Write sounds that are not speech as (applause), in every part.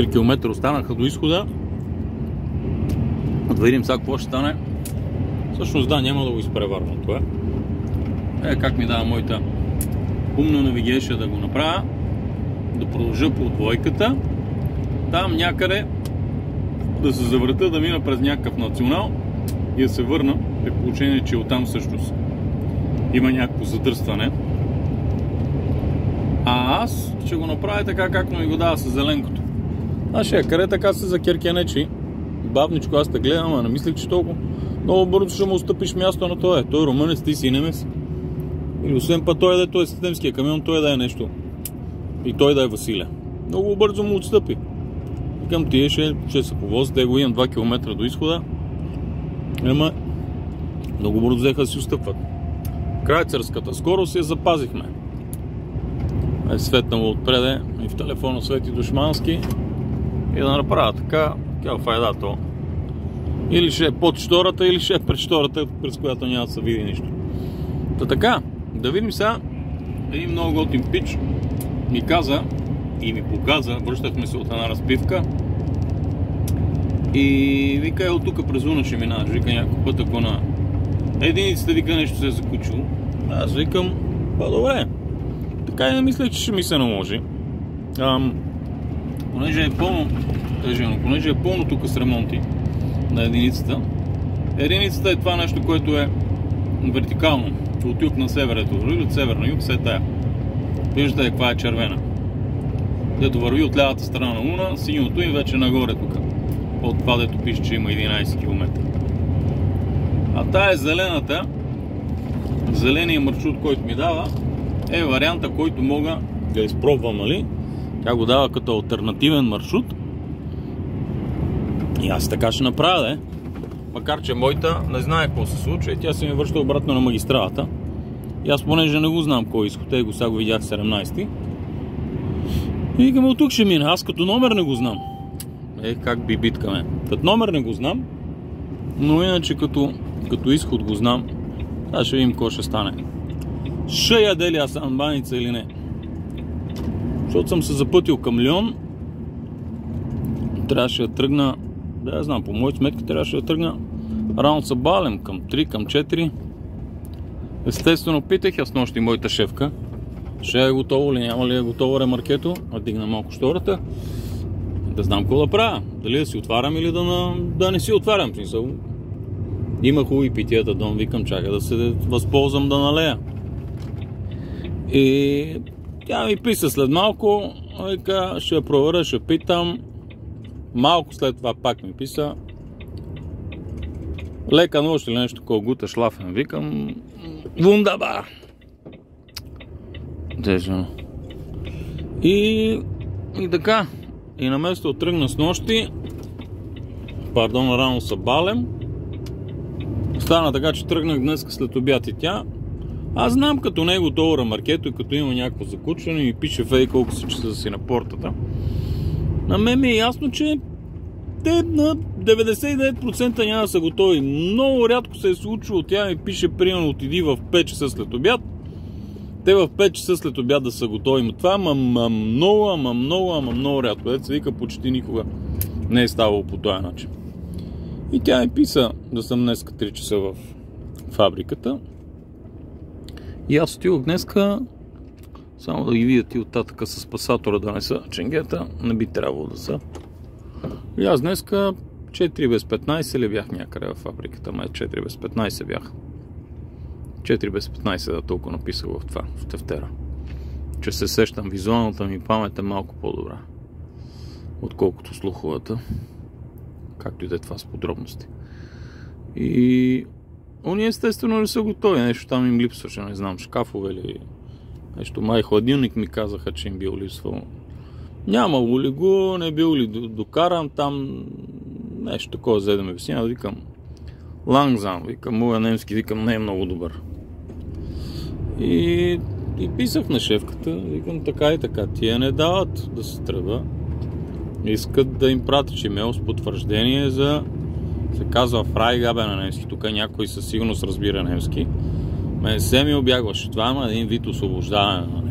3 км останаха до изхода. Да видим сега какво ще стане. Всъщност да, няма да го изпреварвам това. Е, как ми дава моята умна навигейша да го направя. Да продължа по двойката. Там някъде да се завърта, да мина през някакъв национал и да се върна, при положение, че оттам всъщност има някакво задръстване. А аз ще го направя така, както ми го дава с зеленкото. Аз ще я къде така се закеркенечи. Бавничко аз те гледам, а не мислех, че толкова много бързо ще му отстъпиш място на той. Той е румънец, ти си немец. Или освен па той да е той е системския камион, той да е нещо. И той да е Василя. Много бързо му отстъпи. Викам тие ще, ще се повози, те го имам 2 км до изхода. Ема много бързо взеха да си отстъпват. Крайцерската скорост я запазихме. Е светнало отпреде и в телефона свети душмански и да направя така, тя файда то. Или ще е под штората, или ще е пред штората, през която няма да се види нищо. Та така, да видим сега. Един много готин пич ми каза и ми показа, връщахме се от една разпивка. И вика, е от тук през луна ще минаваш. Вика някой път, ако на единицата вика нещо се е закучило. Аз викам, по-добре. Така и не мисля, че ще ми се наложи. Ам, понеже е пълно, тъжено, понеже е пълно тук с ремонти на единицата. Единицата е това нещо, което е вертикално, от юг на север, ето върви от север на юг, все тая. Виждате каква е червена. Дето върви от лявата страна на Луна, синьото и вече нагоре тук. От това, дето пише, че има 11 км. А тая е зелената, зеления маршрут, който ми дава, е варианта, който мога да изпробвам, нали? Тя го дава като альтернативен маршрут. И аз така ще направя, да Макар, че моята не знае какво се случва и тя се ми връща обратно на магистралата. И аз понеже не го знам кой изход е, го сега го видях 17-ти. И викаме, от тук ще мина. Аз като номер не го знам. Е, как би биткаме. Като номер не го знам, но иначе като, изход го знам. Сега ще видим какво ще стане. Ще яде ли аз баница или не. Защото съм се запътил към Лион. Трябваше да тръгна, да я знам, по мои сметки трябваше да тръгна рано са балем към 3, към 4. Естествено питах аз нощи моята шефка, ще е готово ли, няма ли е готово ремаркето, а дигна малко штората. Да знам какво да правя. Дали да си отварям или да, на... да не си отварям. Смисъл. Има хубави питията дом, викам, чака да се възползвам да налея. И тя ми писа след малко, вика, ще я проверя, ще питам. Малко след това пак ми писа. Лека нощ или нещо такова гута шлафен. Викам, вундаба! Тежно. И, и така. И на место тръгна с нощи, пардон, рано са балем, стана така, че тръгнах днес след обяд и тя. Аз знам като не е готово рамаркето и като има някакво закучване и пише фей колко се часа си на портата. На мен ми е ясно, че те на 99% няма да са готови. Много рядко се е случило, тя ми пише примерно отиди в 5 часа след обяд. Те в 5 часа след обяд да са готови. Но това ама, ама много, ама много, ама много рядко. Дете се вика почти никога не е ставало по този начин. И тя ми писа да съм днеска 3 часа в фабриката. И аз отидох днеска само да ги видя ти оттатъка с пасатора да не са ченгета. Не би трябвало да са. И аз днеска 4 без 15 ли бях някъде в фабриката? Май 4 без 15 бях. 4 без 15 да толкова написах в това, в тефтера. Че се сещам, визуалната ми памет е малко по-добра. Отколкото слуховата. Както и да е това с подробности. И Они естествено не са готови. Нещо там им липсваше, не знам, шкафове или нещо. Май хладилник ми казаха, че им бил липсвал. Нямало ли го, не бил ли докаран там, нещо такова, за да ме обясня, викам Лангзам, викам, моя немски, викам, не е много добър. И, и писах на шефката, викам така и така, тия не дават да се тръба. Искат да им пратиш имейл с потвърждение за се казва Фрайгабе на немски. Тук някой със сигурност разбира немски. Ме се ми обягваше. Това има един вид освобождаване. Нали?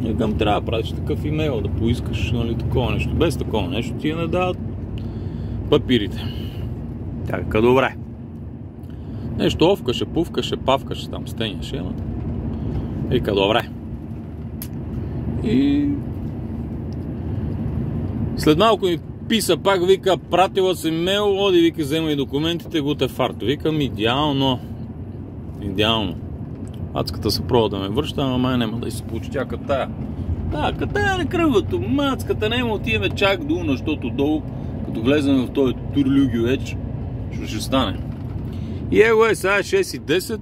Викам, трябва да правиш такъв имейл, да поискаш нали, такова нещо. Без такова нещо ти не дават папирите. Така, добре. Нещо овкаше, пувкаше, павкаше там, стеняше, ама. Вика, добре. И след малко ми писа пак, вика, пратила се мейл, оди, вика, взема и документите, го те фарто. Викам, идеално. Идеално. Ацката се пробва да ме връща, ама май няма да се получи. Тя като тая. Да, като тая на кръвато. Мацката няма отиваме чак до защото долу, като влезем в този турлюгюеч, ще, ще стане. И его е сега 6.10.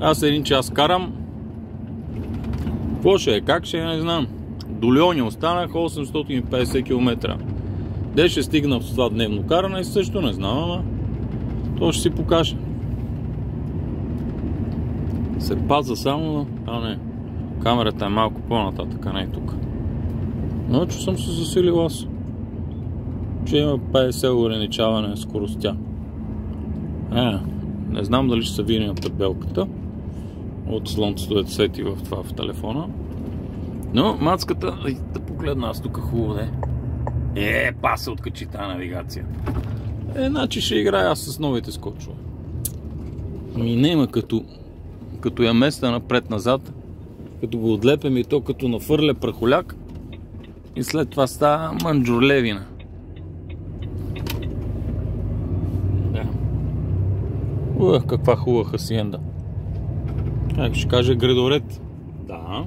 Аз един час карам. Какво ще е? Как ще е? Не знам. До Леони останах 850 км. Де ще стигна в това дневно каране, също не знам, ама то ще си покаже. Се паза само, а не. Камерата е малко по-нататък, а не е тук. Но че съм се засилил аз. Че има 50 ограничаване скоростта. Е, не знам дали ще се види на табелката от слънцето да свети в това в телефона. Но мацката, да погледна аз тук хубаво де. Е, паса откачи тази навигация. Е, значи ще играя аз с новите скочове. Ми нема като, като я места напред-назад, като го отлепем и то като нафърля прахоляк и след това става манджурлевина. Да. Ух, каква хубава хасиенда. Как ще каже градоред? Да.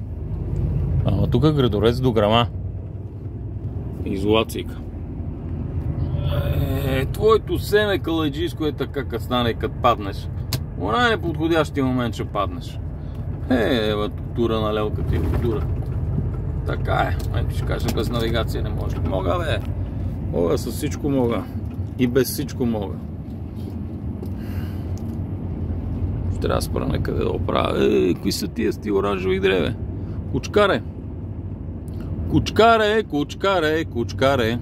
Ама тук градорец до грама. Изолацийка. Е, твоето семе каладжийско е така, като стане, като паднеш. Она е подходящия момент ще паднеш. Е, ева тура на лелката и тура. Така е. Ето ще кажа, без навигация не може. Мога, бе. Мога, с всичко мога. И без всичко мога. Трябва да спра некъде да оправя. Е, какви са тия с тия оранжеви древе? Кучкаре. Кучкаре, кучкаре, кучкаре.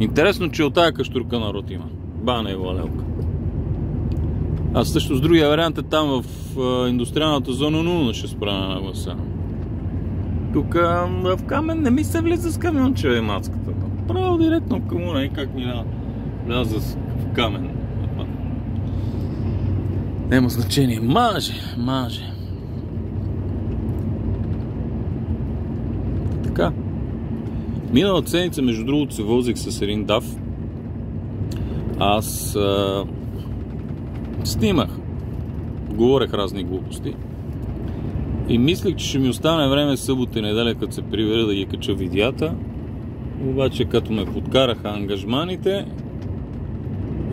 Интересно, че от тая каштурка народ има. Ба, не е лелка. Аз също с другия вариант е там в индустриалната зона 0 ще спра на гласа. Тук в камен не ми се влиза с камионче, е мацката. Право директно към уна и как ми вляза в камен. Нема значение. Маже, маже. Така. Миналата седмица, между другото, се возих с един дав. Аз а, снимах. Говорех разни глупости. И мислех, че ще ми остане време събота и неделя, като се приверя да ги кача видеята. Обаче, като ме подкараха ангажманите,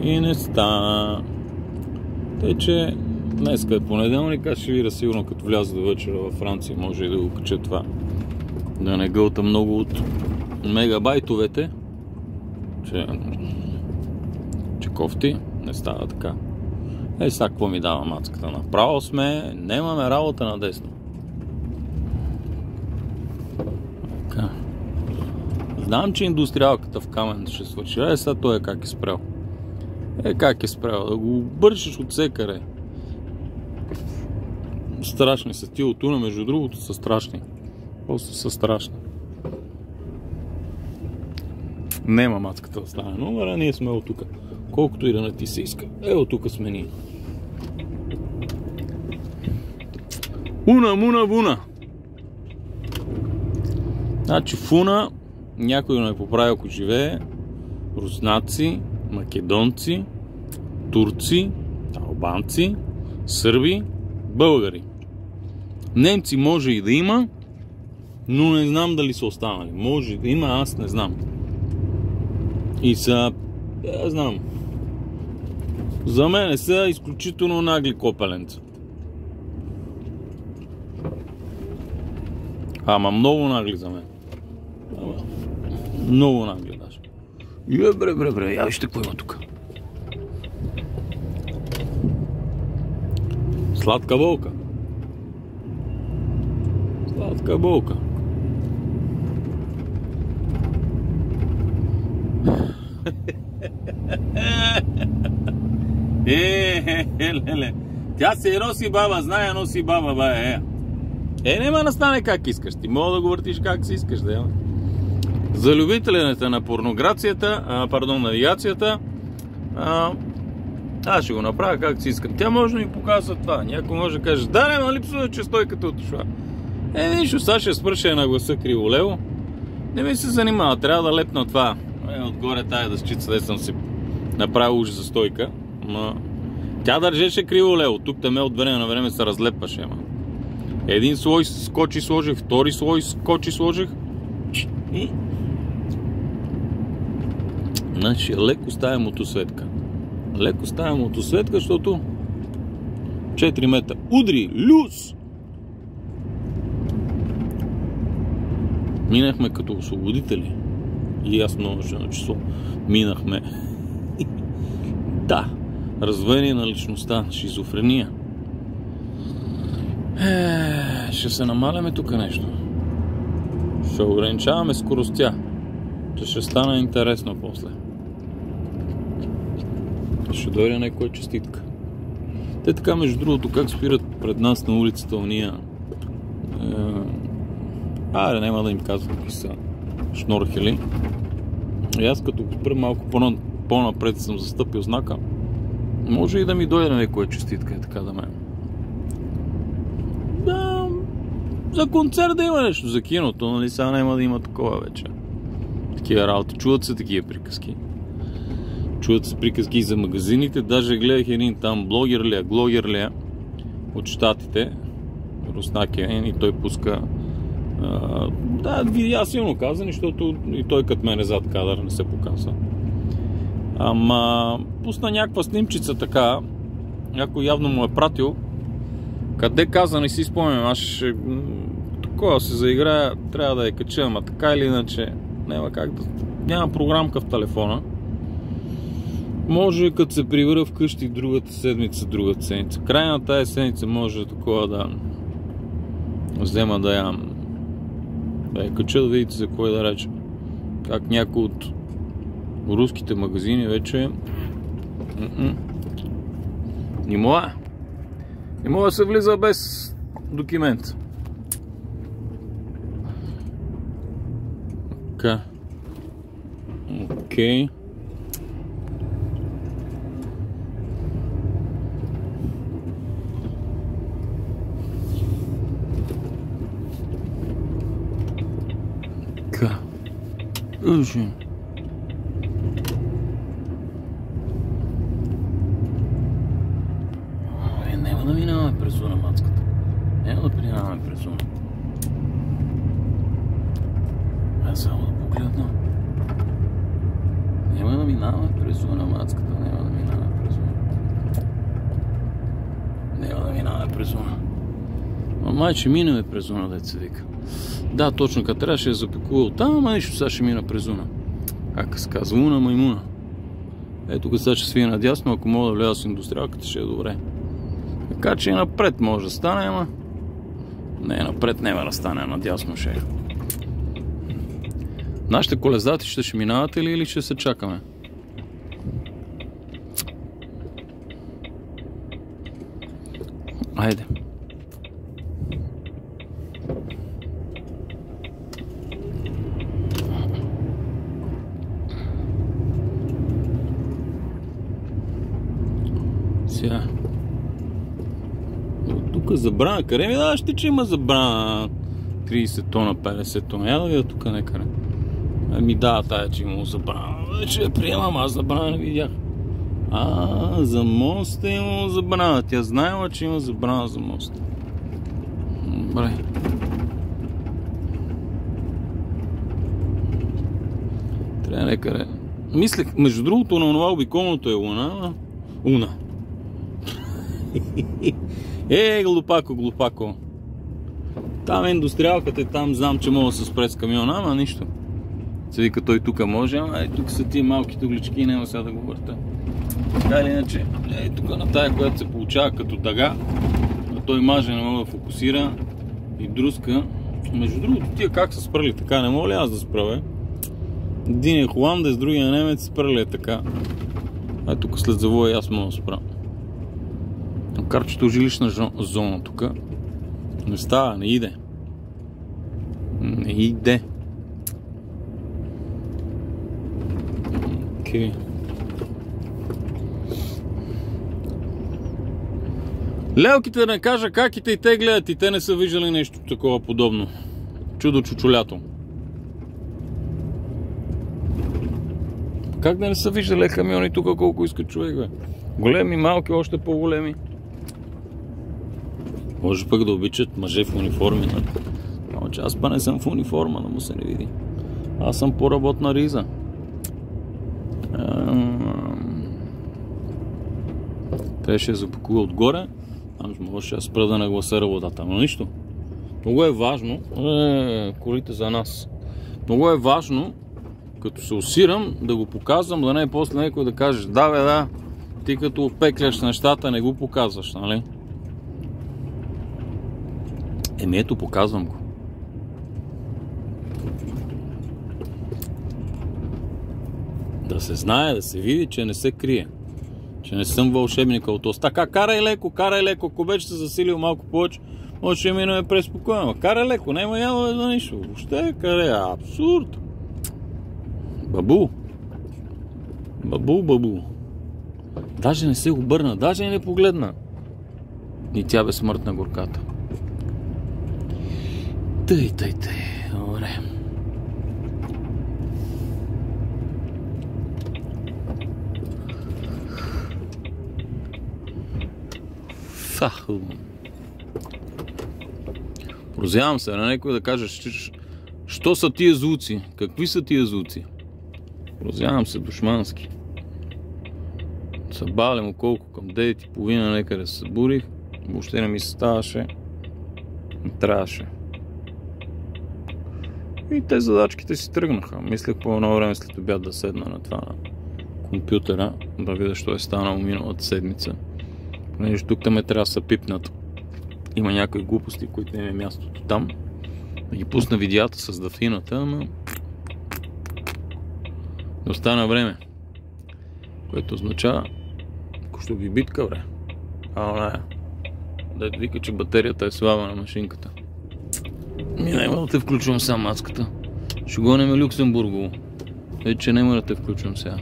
и не стана. Тъй, че днес е понеделник, аз ще видя сигурно като вляза до вечера във Франция, може и да го кача това. Да не гълта много от мегабайтовете, че, че кофти, не става така. Е, сега какво ми дава мацката? Направо сме, немаме работа на десно. Така. Знам, че индустриалката в камен ще свърши. Е, сега той е как е спрял. Е, как е спрял? Да го бършиш от секаре. Страшни са ти от между другото са страшни. Просто са страшни. Нема мацката да стане номера, ние сме от тук. Колкото и да не ти се иска. Е, от тук сме ние. Уна, муна, буна. Значи фуна, някой не поправи, ако живее, руснаци, македонци, турци, албанци, сърби, българи. Немци може и да има, но не знам дали са останали. Може да има, аз не знам. И са, я знам, за мен са изключително нагли копеленца. Ама много нагли за мен. Ама, много нагли даже. Е, бре, бре, бре, я вижте какво има тук. Сладка болка. Сладка болка. Е, леле. Тя се носи баба, знае носи баба, ба, е. Е, няма да стане как искаш. Ти мога да го въртиш как си искаш. Да, За любителите на порнограцията, а, пардон, навигацията, а, аз ще го направя както си искам. Тя може да ми показва това. Някой може да каже, да, не, ма липсува, че стойката отошла. Е, нищо, сега ще свърша една гласа криволево. Не ми се занимава, трябва да лепна това. Отгоре тая да скица, да съм си направил уж за стойка. Ма... Тя държеше криво лево. Тук там от време на време се разлепваше. Ма. Един слой скочи сложих, втори слой скочи сложих. И... Значи леко ставя мотосветка. Леко ставя мотосветка, защото 4 метра. Удри! Люс! Минахме като освободители. И аз множено число. Минахме. (laughs) да. Развоение на личността. Шизофрения. Е, ще се намаляме тук нещо. Ще ограничаваме скоростя. Че ще стане интересно после. Ще дойде някоя честитка. Те така, между другото, как спират пред нас на улицата уния. Е, Аре, няма да им казвам какви са шнорхели. И аз като спра малко по-напред съм застъпил знака, може и да ми дойде някоя честитка, е така да ме. Да, за концерт да има нещо, за киното, нали сега няма да има такова вече. Такива работи. Чуват се такива приказки. Чуват се приказки за магазините. Даже гледах един там блогер ли, глогер ли от щатите, Руснак е, и той пуска да, видя силно казани, защото и той като мен е зад кадър не се показва. Ама пусна някаква снимчица така, някой явно му е пратил, къде каза, не си спомням, аз ще такова се заиграя, трябва да я кача, ама така или иначе няма как да... Няма програмка в телефона. Може като се прибера вкъщи другата седмица, другата седмица. Край на тази седмица може такова да взема да ям да кача да видите за кой да рече. Как някой от руските магазини вече не мога. Не мога да се влиза без документ. Така. Окей. Okay. Е, няма да минаваме през зона мацката. Няма да минаваме през зона. Аз само да погледна. Няма да минаваме през зона мацката. Няма да минаваме през зона. Няма да минаваме през зона. Ма май, че минаме през зона, деца вика. Да, точно като трябваше да запекува там, ама нищо, сега ще мина през Уна. Как се казва, Уна маймуна. Ето сега ще свия надясно, ако мога да вляза с индустриалката, ще е добре. Така че и напред може да стане, ама... Не, напред няма да стане, надясно ще е. Нашите колездати ще, ще минавате ли или ще се чакаме? Айде. Сега. Тук забрана. Къде ми даваш ти, че има забрана 30 тона, 50 тона? Я да видя тук некъде. Ами да, тая, че имало забрана. Вече я приемам, аз забрана не видях. А, за моста е забрана. Тя знаела, че има забрана за моста. Добре. Трябва некъде. Мислех, между другото, на това обиколното е луна. Уна. Е, глупако, глупако. Там е индустриалката и там знам, че мога да се спре с камиона, ама нищо. Се вика той тук може, ама е, тук са тия малките углички и няма сега да го върта. Така или иначе, е, тук на тая, която се получава като дъга, а той маже не мога да фокусира и друска. Между другото, тия как са спрали така, не мога ли аз да спра, бе? Един е холандец, другия немец, спрали е така. А тук след завоя аз мога да спра. Макар че жилищна зона тук. Не става, не иде. Не иде. Окей. Okay. Лелките не кажа каките и те гледат и те не са виждали нещо такова подобно. Чудо чучулято. Как да не са виждали камиони тук колко иска човек, бе? Големи, малки, още по-големи. Може пък да обичат мъже в униформи, нали? Но че аз па не съм в униформа, да му се не види. Аз съм по-работна риза. Трябваше да запакува отгоре, ами може да спра да нагласа работата. Но нищо. Много е важно, е, колите за нас. Много е важно, като се усирам, да го показвам, да не е после някой да кажеш, да бе, да, ти като опекляш нещата, не го показваш, нали? Еми ето, показвам го. Да се знае, да се види, че не се крие. Че не съм вълшебника от оста. Така, карай леко, карай леко. Ако вече се засилил малко повече, може да минаме през спокойно. Карай леко, няма няма за нищо. Въобще, карай, абсурд. Бабу. Бабу, бабу. Даже не се обърна, даже не погледна. И тя бе смъртна горката. Тъй, тъй, тъй. Добре. Фаху. Прозявам се на някой да каже, що са тия звуци? Какви са тия звуци? Прозявам се душмански. Събалям колко към 9.30 некъде се събудих. Въобще не ми се ставаше. Не трябваше. И те задачките си тръгнаха. Мислех по едно време след обяд да седна на това на компютъра, да видя, що е станало миналата седмица. Понеже тук там е трябва да се пипнат. Има някои глупости, които не е мястото там. Да ги пусна видеята с дафината, ама... Не остана време. Което означава, ако ще ви битка, бре. А, не. Да вика, че батерията е слаба на машинката. Ми няма да те включвам сам маската. Ще гоним Люксембургово. Вече няма да те включвам сега.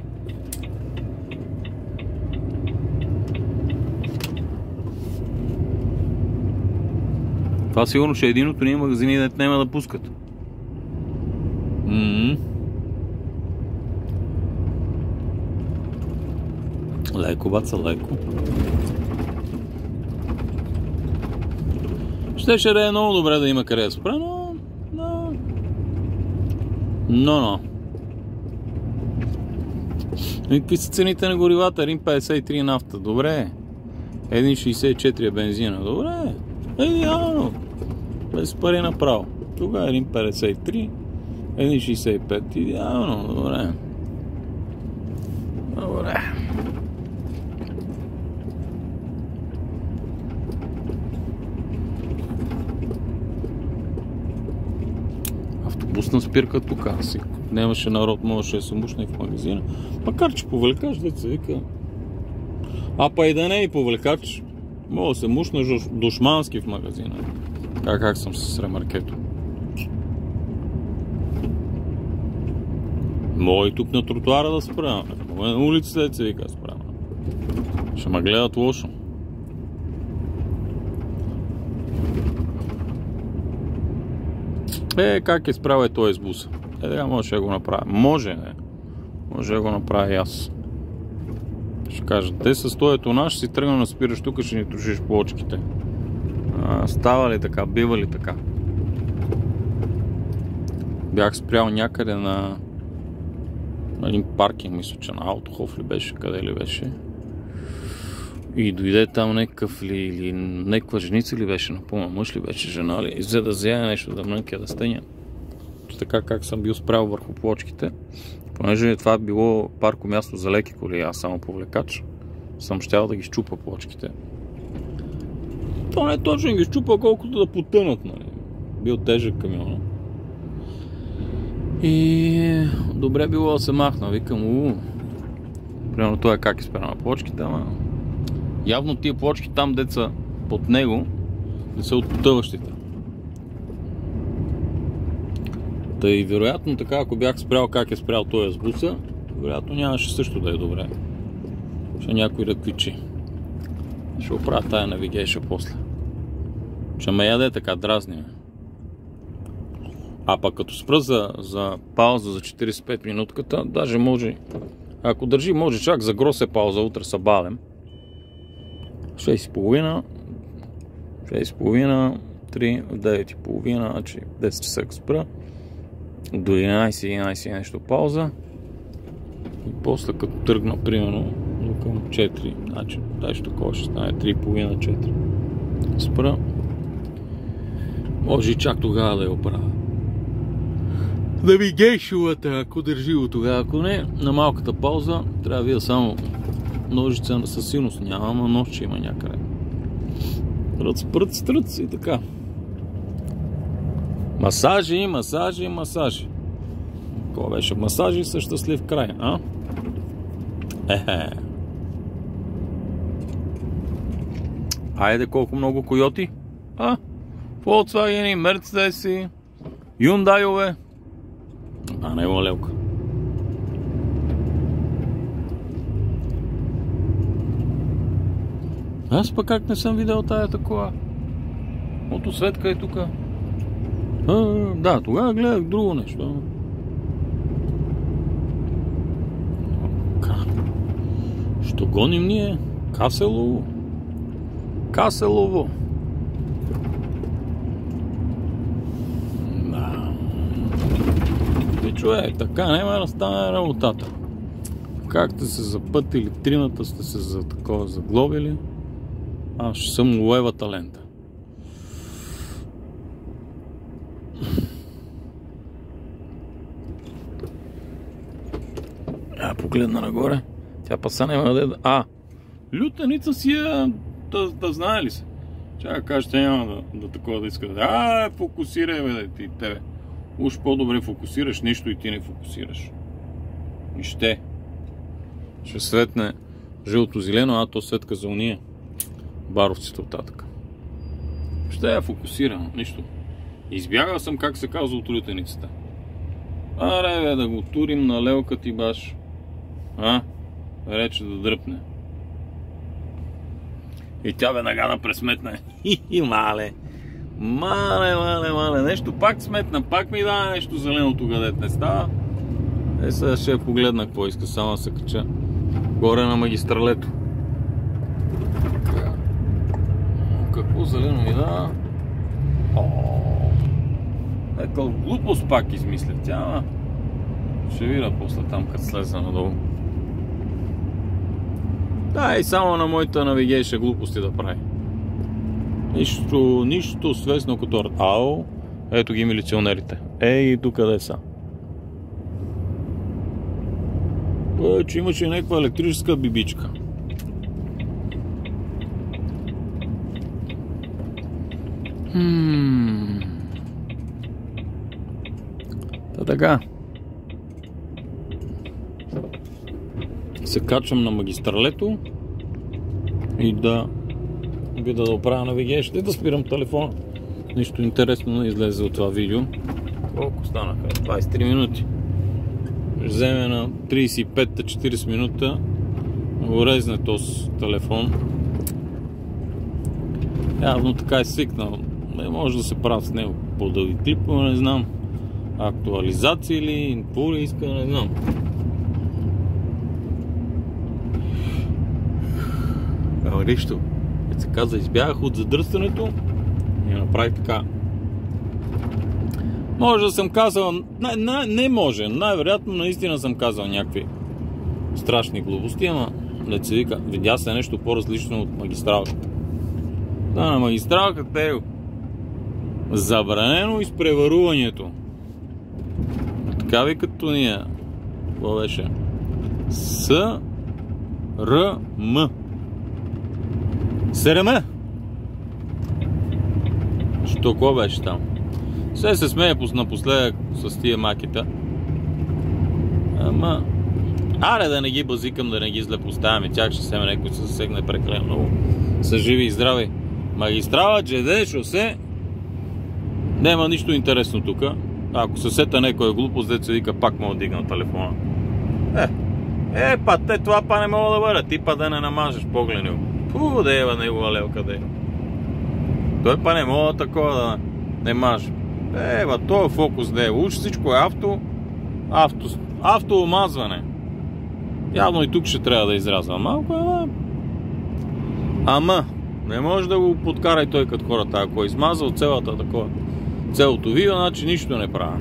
Това сигурно ще е един от ние магазини, да няма да пускат. М-м. Леко, баца, леко. Щеше да е много добре да има къде да спра, но... Но, но. но. Какви са цените на горивата? 1,53 нафта. Добре. 1,64 е бензина. Добре. Идеално. Без пари направо. Тогава 1,53. 1,65. Идеално. Добре. Автобусна спирка тук. Нямаше народ, можеше да се мушне в магазина. Макар, че повлекач, деца вика. А па и да не е и повлекач, мога да се мушна душмански в магазина. Така как съм с ремаркето. Мога и тук на тротуара да спра. На улицата да се вика спра. Ще ме гледат лошо. Е, как е справя е този с буса? Е, така може да го направя. Може, не. Може да го направя и аз. Ще кажа, те с този тонаж си тръгна да спираш тук, ще ни тушиш плочките. А, става ли така, бива ли така? Бях спрял някъде на, на един паркинг, мисля, че на Аутохов ли беше, къде ли беше. И дойде там някакъв ли, или някаква женица ли беше, напълно мъж ли беше, жена ли, взе да вземе нещо да мънке да стеня. Така как съм бил спрял върху плочките, понеже това било парко място за леки коли, аз само повлекач, съм щял да ги щупа плочките. То не точно ги щупа, колкото да потънат, нали. Бил тежък камион. И добре било да се махна. Викам, уу, примерно той е как изпера на плочките, ама Явно тия плочки там, деца под него, Не са от потъващите. Та и вероятно така, ако бях спрял как е спрял този азбуса, вероятно нямаше също да е добре. Ще някой да квичи. Ще оправя тая навигейша после. Ще ме яде така, дразни. А пък като спра за, за пауза за 45 минутката, даже може, ако държи, може чак за гросе пауза, утре са балем. 6.30, 6.30, 3, 9.30, значи 10 часа спра. До 11, 11 нещо пауза. И после като тръгна, примерно, към 4, значи, даже такова ще стане 3.30, 4. Спра. Може и чак тогава да я оправя. Да ми гейшувате, ако държи го тогава. Ако не, на малката пауза трябва да видя само ножица със силност. Няма, ама нож, че има някъде. Ръц, пръц, тръц и така. Масажи, масажи, масажи. Кога беше масажи са щастлив край, а? Ехе. Айде колко много койоти? А? Volkswagen, Mercedes, Hyundai-ове. А, не има лелка. Аз пък как не съм видял тая такова? Мотосветка е тук. Да, тогава гледах друго нещо. Що гоним ние? Каселово. Каселово. Да. И човек, така няма да стане работата. Как сте се запътили, тримата сте се за такова заглобили. Аз ще съм лоева талента. А, погледна нагоре. Тя паса няма да... А, лютеница си е... Да, да знае ли се? Чакай, кажа, че няма да, да такова да иска да... А, фокусирай, бе, да ти тебе. Уж по-добре фокусираш, нищо и ти не фокусираш. И ще. Ще светне жълто-зелено, а то светка за уния. Баровците от татък. Ще я фокусирам, нищо. Избягал съм, как се казва, от лютеницата. Аре, бе, да го турим на лелка ти баш. А? Рече да дръпне. И тя веднага да пресметне. И (laughs) мале. Мале, мале, мале. Нещо пак сметна, пак ми дава нещо зелено тогава, дет не става. Е, сега ще я погледна какво иска, само се кача горе на магистралето. Какво зелено ми дава? Ека глупост пак измислях тя, ама ще видя после там, като слеза надолу. Да, и само на моята навигейша глупости да прави. Нищо, нищо свестно като Ао, ето ги милиционерите. Ей, тук къде са? Бе, че имаше някаква електрическа бибичка. Та така. Се качвам на магистралето и да видя да оправя навигейшн и да спирам телефона. Нищо интересно не излезе от това видео. Колко станаха? 23 минути. Вземе на 35-40 минута го резне този телефон. Явно така е свикнал. Не може да се прави с него по-дълги клипове, не знам. Актуализация или какво ли иска, не знам. Ама нищо. Като се каза, избягах от задръстването и направи така. Може да съм казал, не, не, не може, най-вероятно наистина съм казал някакви страшни глупости, ама не се вика, видя се нещо по-различно от магистралката. Да, на магистралката е забранено изпреваруването. Така ви като ние. Това беше? С Р М. СРМ. Що ко беше там? Все се смее напоследък с тия макета. Ама... Аре да не ги базикам, да не ги злепоставям и тях ще се някой се засегне прекалено много. Са живи и здрави. Магистрала, джеде, шосе. Нема нищо интересно тук. Ако се сета някоя глупост, деца вика, пак мога да дигна телефона. Е, е, па те това па не мога да бъде. Ти па да не намажеш погледни. Пу, да ева негова лелка да е. Той па не мога такова да не маже. Ева, този фокус да е. Уж всичко е авто, авто, авто омазване. Явно и тук ще трябва да изрязва малко, ама... Ама, не може да го подкара и той като хората. Ако е измазал цялата такова, цялото видео, значи нищо не правя.